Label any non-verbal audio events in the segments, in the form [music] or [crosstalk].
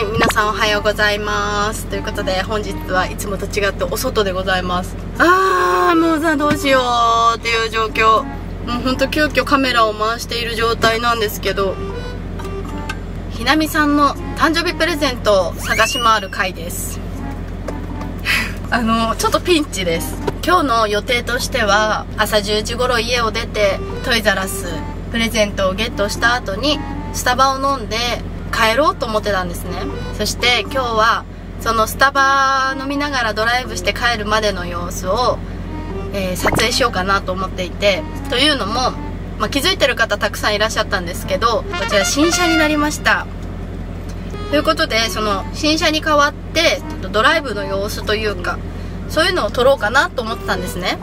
はい皆さんおはようございます。ということで本日はいつもと違ってお外でございます。あーもうさどうしよう。っていう状況。もうほんと急遽カメラを回している状態なんですけど。ひなみさんの誕生日プレゼントを探し回る回です。[laughs] あのちょっとピンチです。今日の予定としては朝10時頃家を出てトイザラスプレゼントをゲットした後にスタバを飲んで帰ろうと思ってたんですね。そして今日はそのスタバ飲みながらドライブして帰るまでの様子を、えー、撮影しようかなと思っていてというのも、まあ、気づいてる方たくさんいらっしゃったんですけどこちら新車になりました。ということでその新車に代わってドライブの様子というかそういうのを撮ろうかなと思ってたんですね。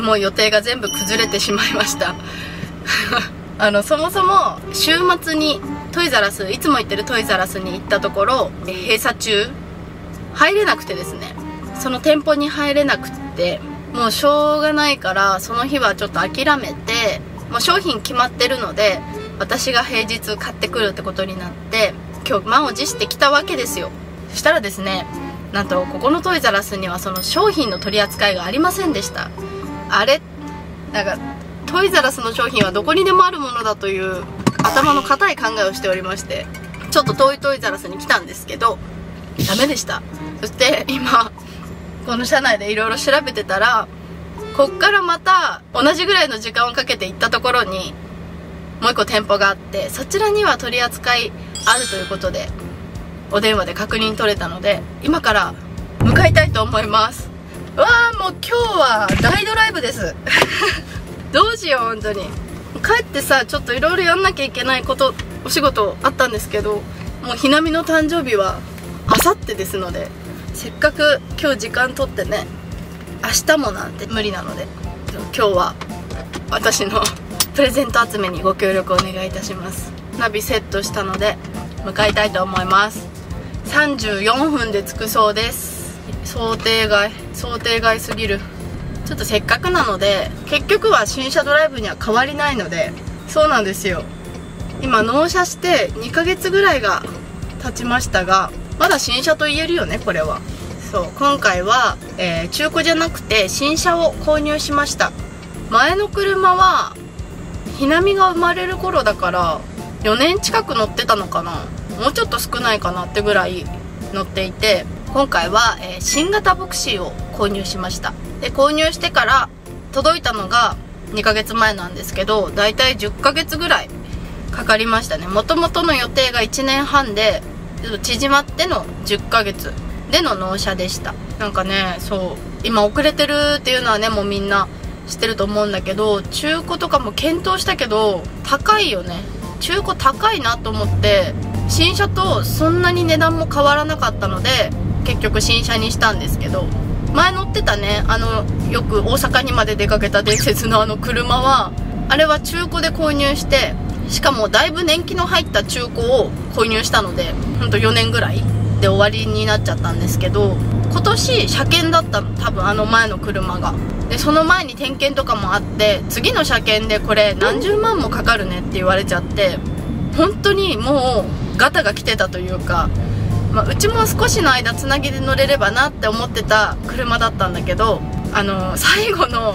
もう予定が全部崩れてしまいました。[laughs] あのそもそも週末にトイザラスいつも行ってるトイザラスに行ったところ閉鎖中。入れなくてですね。その店舗に入れなくってもうしょうがないからその日はちょっと諦めてもう商品決まってるので私が平日買ってくるってことになって今日満を持してきたわけですよ。そしたらですねなんとここのトイザラスにはその商品の取り扱いがありませんでした。あれなんかトイザラスの商品はどこにでもあるものだという頭の固い考えをしておりましてちょっと遠いトイザラスに来たんですけどダメでした。そして今この車内でいろいろ調べてたらこっからまた同じぐらいの時間をかけて行ったところにもう一個店舗があってそちらには取り扱いあるということでお電話で確認取れたので今から向かいたいと思います。わあもう今日は大ドライブです。[laughs] どうしよう本当に。帰ってさちょっといろいろやんなきゃいけないことお仕事あったんですけどもうひなみの誕生日はあさってですのでせっかく今日時間取ってね明日もなんて無理なので今日は私の [laughs] プレゼント集めにご協力お願いいたします。ナビセットしたので向かいたいと思います。34分で着くそうです。想定外想定外すぎる。ちょっとせっかくなので結局は新車ドライブには変わりないのでそうなんですよ。今納車して2ヶ月ぐらいが経ちましたがまだ新車と言えるよねこれは。そう今回は、えー、中古じゃなくて新車を購入しました。前の車はひなみが生まれる頃だから4年近く乗ってたのかな。もうちょっと少ないかなってぐらい乗っていて今回は、えー、新型ボクシーを購入しました。で購入してから届いたのが2ヶ月前なんですけどだいたい10ヶ月ぐらいかかりましたね。もともとの予定が1年半で縮まっての10ヶ月での納車でした。なんかねそう今遅れてるっていうのはねもうみんな知ってると思うんだけど中古とかも検討したけど高いよね。中古高いなと思って新車とそんなに値段も変わらなかったので結局新車にしたんですけど前乗ってたね。あのよく大阪にまで出かけた伝説のあの車はあれは中古で購入してしかもだいぶ年季の入った中古を購入したのでほんと4年ぐらいで終わりになっちゃったんですけど今年車検だったの多分あの前の車が。でその前に点検とかもあって次の車検でこれ何十万もかかるねって言われちゃって本当にもうガタが来てたというかまあ、うちも少しの間つなぎで乗れればなって思ってた車だったんだけどあの最後の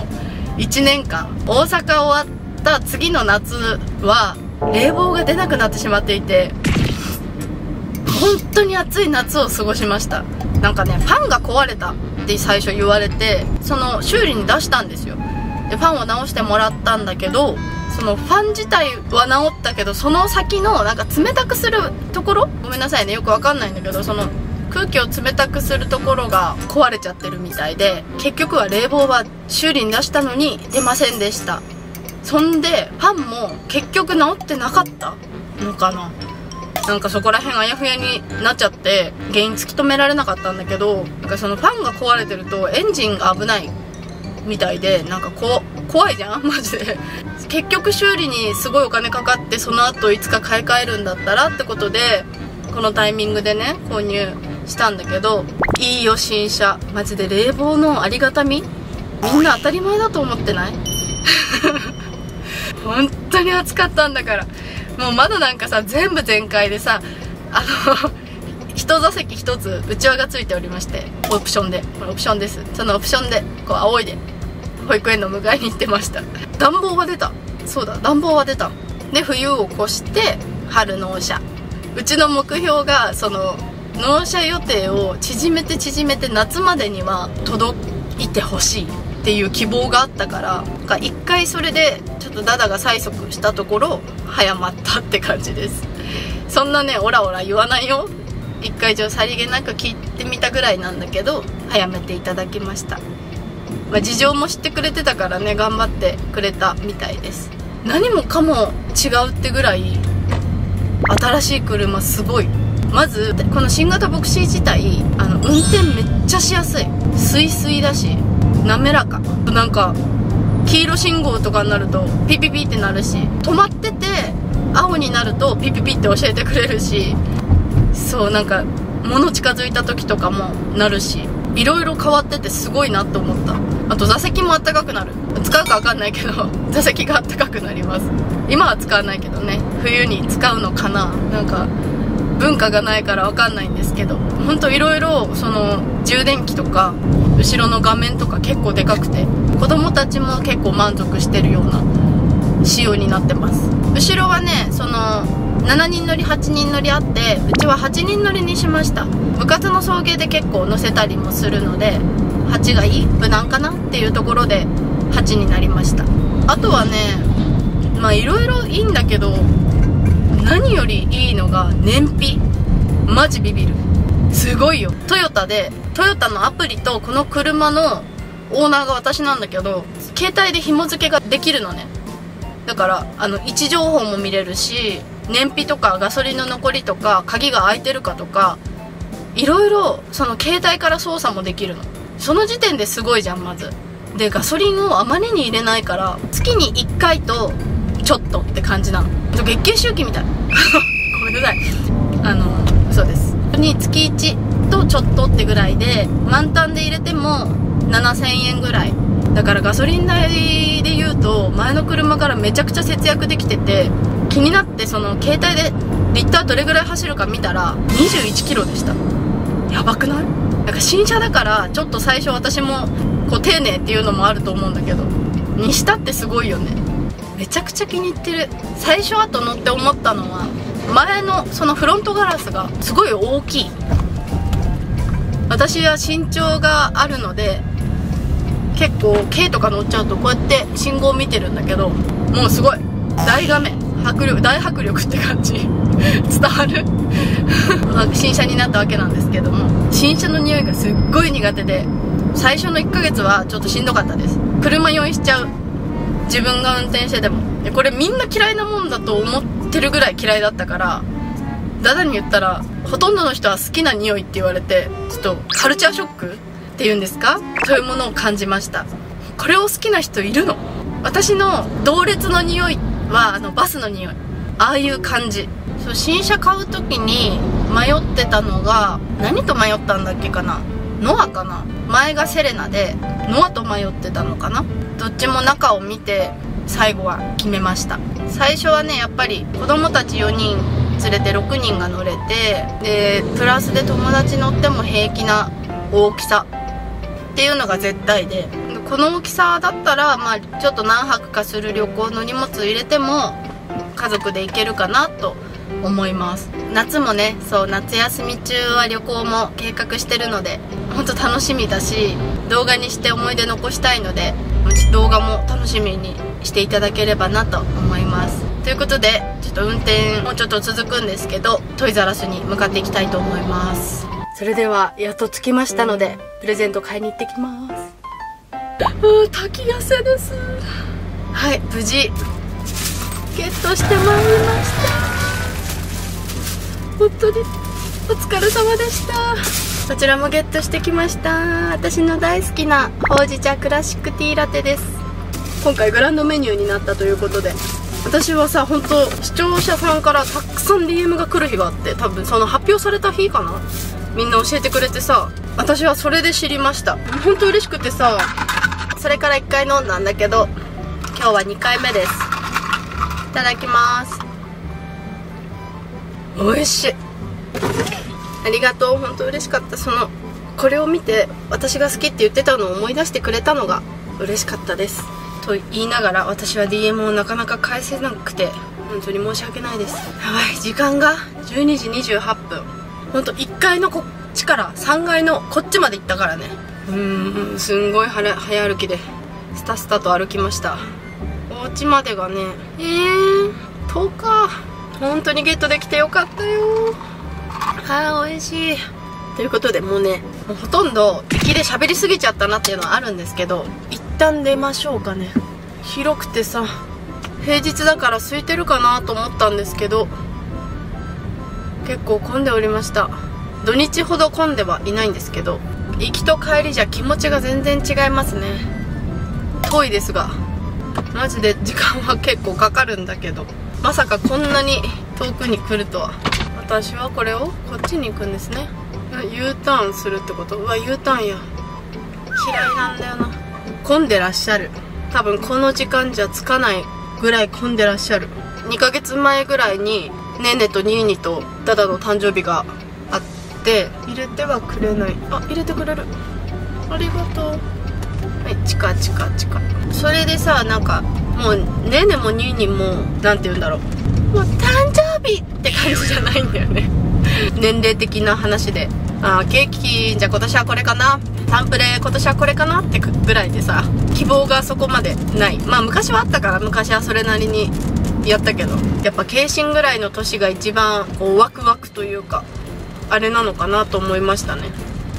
1年間大阪終わった次の夏は冷房が出なくなってしまっていて本当に暑い夏を過ごしました。なんかねファンが壊れたって最初言われてその修理に出したんですよ。でファンを直してもらったんだけどそのファン自体は治ったけどその先のなんか冷たくするところ？ごめんなさいねよくわかんないんだけどその空気を冷たくするところが壊れちゃってるみたいで結局は冷房は修理に出したのに出ませんでした。そんでファンも結局治ってなかったのかな。なんかそこら辺あやふやになっちゃって原因突き止められなかったんだけどなんかそのファンが壊れてるとエンジンが危ないみたいでなんかこ怖いじゃんマジで。結局修理にすごいお金かかってその後いつか買い替えるんだったらってことでこのタイミングでね購入したんだけどいいよ新車。マジで冷房のありがたみ？みんな当たり前だと思ってない？[laughs] 本当に暑かったんだから。もう窓なんかさ全部全開でさあの後座席1つ内輪がついておりましてオプションで。これオプションです。そのオプションでこう仰いで保育園の迎えに行ってました。暖房は出た。そうだ暖房は出た。で冬を越して春納車。うちの目標がその納車予定を縮めて縮めて夏までには届いてほしいっていう希望があったから一回それでちょっとダダが催促したところ早まったって感じです。そんなねオラオラ言わないよ。一回じゃさりげなく聞いてみたぐらいなんだけど早めていただきました。まあ、事情も知ってくれてたからね頑張ってくれたみたいです。何もかも違うってぐらい新しい車すごい。まずこの新型ボクシー自体あの運転めっちゃしやすい。スイスイだし滑らか。なんか黄色信号とかになるとピピピってなるし止まってて青になるとピピピって教えてくれるしそうなんか物近づいた時とかもなるし。いろいろ変わっててすごいなと思った。あと座席もあったかくなる。使うか分かんないけど [laughs] 座席があったかくなります。今は使わないけどね。冬に使うのかな。なんか文化がないから分かんないんですけど。ほんといろいろその充電器とか後ろの画面とか結構でかくて子供たちも結構満足してるような仕様になってます。後ろはねその7人乗り8人乗りあってうちは8人乗りにしました。部活の送迎で結構乗せたりもするので8がいい？無難かな？っていうところで8になりました。あとはねまあいろいろいいんだけど何よりいいのが燃費。マジビビる。すごいよ。トヨタでトヨタのアプリとこの車のオーナーが私なんだけど携帯で紐付けができるのね。だからあの位置情報も見れるし燃費とかガソリンの残りとか鍵が開いてるかとかいろいろその携帯から操作もできるの。その時点ですごいじゃんまず。でガソリンをあまりに入れないから月に1回とちょっとって感じなの。月経周期みたい。[laughs] ごめんなさい。あのそうです。に月1とちょっとってぐらいで満タンで入れても7000円ぐらい。だからガソリン代で言うと前の車からめちゃくちゃ節約できてて気になってその携帯でリッターどれぐらい走るか見たら21キロでした。やばくない？なんか新車だからちょっと最初私もこう丁寧っていうのもあると思うんだけどにしたってすごいよね。めちゃくちゃ気に入ってる。最初後乗って思ったのは前のそのフロントガラスがすごい大きい。私は身長があるので結構軽とか乗っちゃうとこうやって信号を見てるんだけどもうすごい。大画面。迫力大迫力って感じ。[laughs] 伝わる？[laughs] 新車になったわけなんですけども。新車の匂いがすっごい苦手で最初の1ヶ月はちょっとしんどかったです。車酔いしちゃう。自分が運転してても。これみんな嫌いなもんだと思ってるぐらい嫌いだったからダダに言ったらほとんどの人は好きな匂いって言われてちょっとカルチャーショック？っていうんですか？そういうものを感じました。これを好きな人いるの？私の同列の匂いはあのバスの匂い。ああいう感じ。そう新車買う時に迷ってたのが何と迷ったんだっけかな。ノアかな。前がセレナでノアと迷ってたのかな。どっちも中を見て最後は決めました。最初はねやっぱり子供たち4人連れて6人が乗れてでプラスで友達乗っても平気な大きさ。っていうのが絶対で。この大きさだったら、まあ、ちょっと何泊かする旅行の荷物入れても家族で行けるかなと思います。夏もねそう夏休み中は旅行も計画してるので本当楽しみだし動画にして思い出残したいので動画も楽しみにしていただければなと思います。ということでちょっと運転もちょっと続くんですけどトイザラスに向かっていきたいと思います。それではやっと着きましたのでプレゼント買いに行ってきます。う滝汗です。はい無事。ゲットしてまいりました。本当にお疲れ様でした。こちらもゲットしてきました。私の大好きなほうじ茶クラシックティーラテです。今回グランドメニューになったということで私はさ本当視聴者さんからたくさん DM が来る日があって多分その発表された日かな。みんな教えてくれてさ私はそれで知りました。本当嬉しくてさそれから1回飲んだんだけど今日は2回目です。いただきます。美味しい。ありがとう。本当嬉しかった。そのこれを見て私が好きって言ってたのを思い出してくれたのが嬉しかったです。と言いながら私は DM をなかなか返せなくて本当に申し訳ないです。やばい。時間が12時28分。本当1階のこっちから3階のこっちまで行ったからね。うんすんごい早歩きで。スタスタと歩きました。お家までがねえー、10日本当にゲットできてよかったよ。あー美味しい。ということでもうねもうほとんど息で喋りすぎちゃったなっていうのはあるんですけど一旦出ましょうかね。広くてさ平日だから空いてるかなと思ったんですけど結構混んでおりました。土日ほど混んではいないんですけど行きと帰りじゃ気持ちが全然違いますね。遠いですが。マジで時間は結構かかるんだけど。まさかこんなに遠くに来るとは。私はこれをこっちに行くんですね。U ターンするってこと？うわ U ターンや。嫌いなんだよな。混んでらっしゃる。多分この時間じゃ着かないぐらい混んでらっしゃる。2ヶ月前ぐらいにねねとニーニとダダの誕生日があって入れてはくれない。あ入れてくれる。ありがとう。はいチカチカチカそれでさなんかもうねねもニーニも何て言うんだろう。もう誕生日って感じじゃないんだよね。[laughs] 年齢的な話で。あケーキじゃあ今年はこれかな。タンプレ今年はこれかな。ってぐらいでさ希望がそこまでない。まあ昔はあったから昔はそれなりにやったけど。やっぱ慶心ぐらいの年が一番こうワクワクというか。あれなのかなと思いましたね。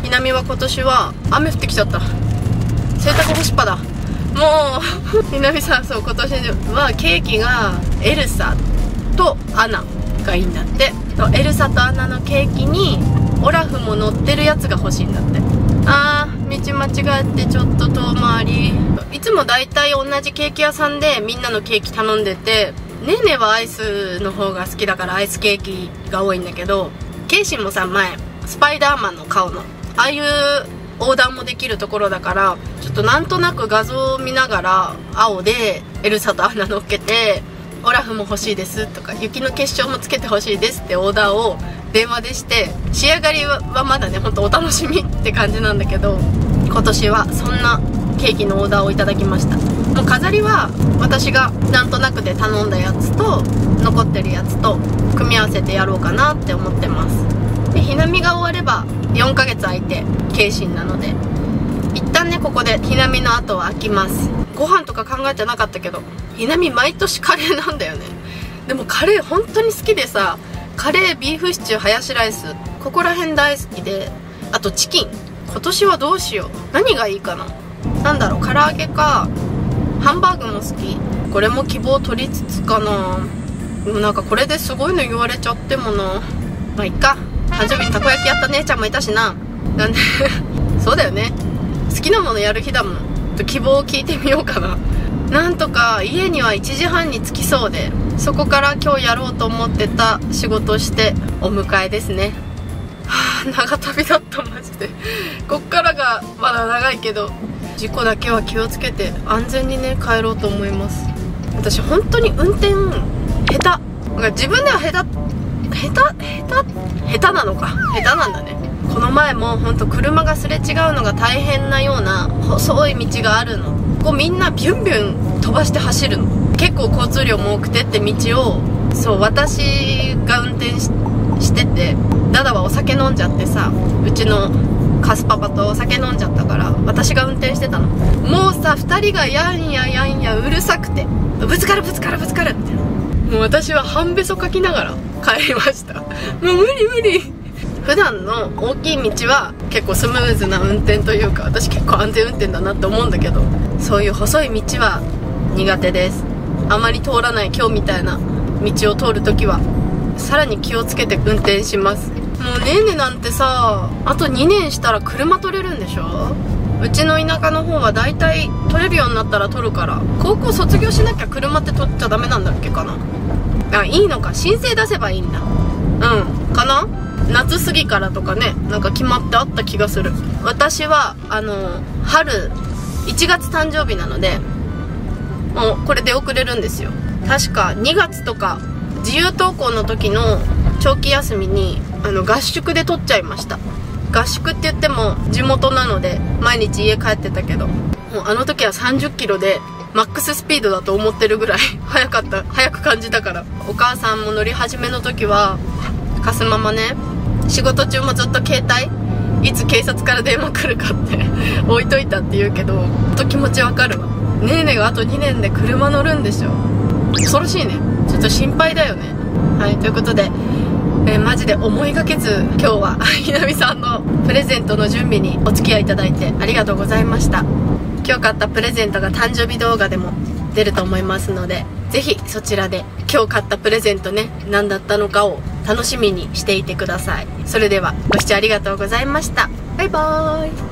南は今年は雨降ってきちゃった。洗濯干しっぱだ。もう [laughs] 南さんそう今年はケーキがエルサとアナがいいんだって。エルサとアナのケーキにオラフも乗ってるやつが欲しいんだって。あー道間違えてちょっと遠回り。いつも大体同じケーキ屋さんでみんなのケーキ頼んでて。ねーねはアイスの方が好きだからアイスケーキが多いんだけどケイシンもさ前スパイダーマンの顔のああいうオーダーもできるところだからちょっとなんとなく画像を見ながら青でエルサとアナ乗っけてオラフも欲しいですとか雪の結晶もつけてほしいですってオーダーを電話でして仕上がりはまだねほんとお楽しみって感じなんだけど今年はそんなケーキのオーダーをいただきました。もう飾りは私がなんとなくで頼んだやつと残ってるやつと組み合わせてやろうかなって思ってます。でひなみが終われば4ヶ月空いて慶心なので一旦ねここでひなみの後は空きます。ご飯とか考えてなかったけどひなみ毎年カレーなんだよね。でもカレー本当に好きでさカレービーフシチューハヤシライスここら辺大好きであとチキン。今年はどうしよう。何がいいかな。何だろう唐揚げかハンバーグも好き。これも希望取りつつかな。でもなんかこれですごいの言われちゃってもな。まあいっか。誕生日にたこ焼きやった姉ちゃんもいたしな。なんで。[laughs] そうだよね。好きなものやる日だもん。と希望を聞いてみようかな。なんとか家には1時半に着きそうで。そこから今日やろうと思ってた仕事してお迎えですね。はあ長旅だったマジで。こっからがまだ長いけど。事故だけは気をつけて安全にね帰ろうと思います。私本当に運転下手。自分では下手下手下手下手なのか。下手なんだね。この前も本当車がすれ違うのが大変なような細い道があるの。ここみんなビュンビュン飛ばして走るの。結構交通量も多くてって道をそう私が運転しててダダはお酒飲んじゃってさうちのカスパパとお酒飲んじゃったから私が運転してたの。もうさ2人がやんややんやうるさくて。ぶつかるぶつかるぶつかる。みたいな。もう私は半べそかきながら帰りました。もう無理無理。普段の大きい道は結構スムーズな運転というか私結構安全運転だなって思うんだけどそういう細い道は苦手です。あまり通らない今日みたいな道を通るときはさらに気をつけて運転します。もうねーねなんてさあと2年したら車取れるんでしょ？うちの田舎の方は大体取れるようになったら取るから。高校卒業しなきゃ車って取っちゃダメなんだっけかな？あいいのか。申請出せばいいんだ。うん。かな？夏過ぎからとかね。なんか決まってあった気がする。私はあの春1月誕生日なのでもうこれで送れるんですよ。確か2月とか自由登校の時の長期休みにあの合宿で撮っちゃいました。合宿って言っても地元なので毎日家帰ってたけどもうあの時は30キロでマックススピードだと思ってるぐらい [laughs] 速かった速く感じたから。お母さんも乗り始めの時はかすままね仕事中もずっと携帯いつ警察から電話来るかって [laughs] 置いといたって言うけどほんと気持ちわかるわ。ねえねえがあと2年で車乗るんでしょ。恐ろしいね。ちょっと心配だよね。はいということでえー、マジで思いがけず今日は [laughs] ひなみさんのプレゼントの準備にお付き合いいただいてありがとうございました。今日買ったプレゼントが誕生日動画でも出ると思いますのでぜひそちらで今日買ったプレゼントね何だったのかを楽しみにしていてください。それではご視聴ありがとうございました。バイバーイ。